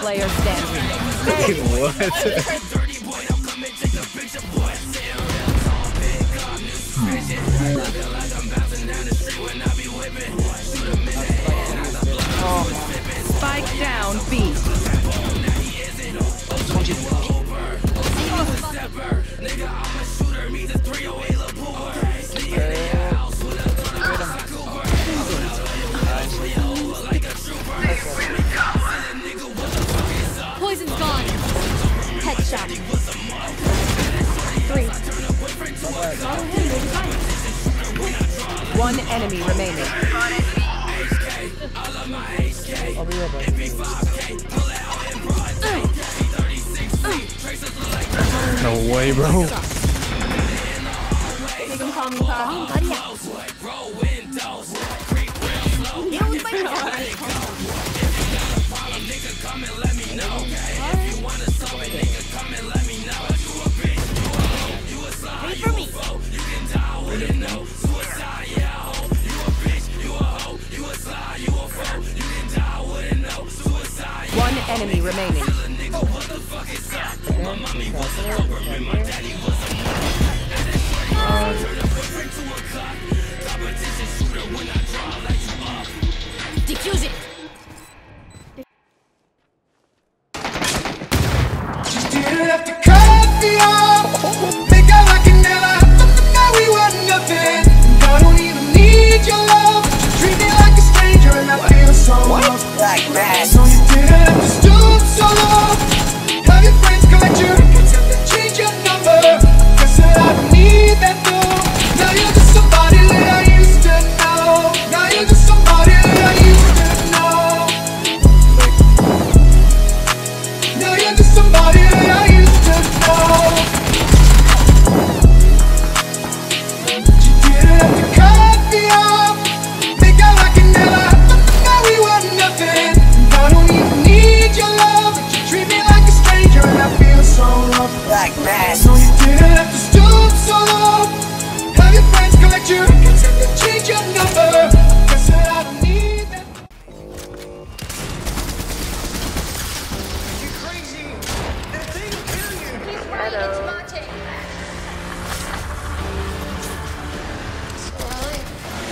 player standing. What? Spike down B. Poison's gone. Headshot. Three. One enemy remaining. I'll be right back. No way, bro. Call me. Oh, enemy remaining. Defuse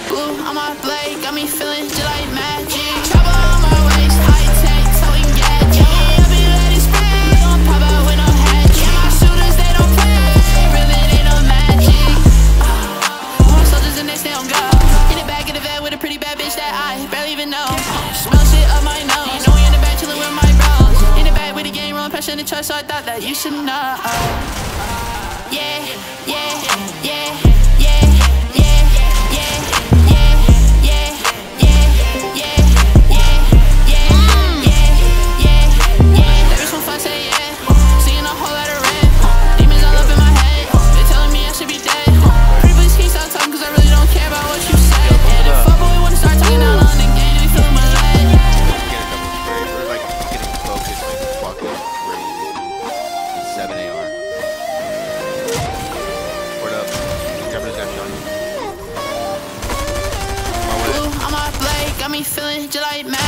Blue on my blade, got me feeling just like magic. Trouble on my waist, high tech, spray, with no. My shooters, they don't play, really no magic. Uh, soldiers guard. In the back of the van with a pretty bad bitch that I barely even know. Smell shit up my nose. Know we in the with my bros. In the back with the game, rolling pressure in the so I thought that you should know. Me feeling just like magic.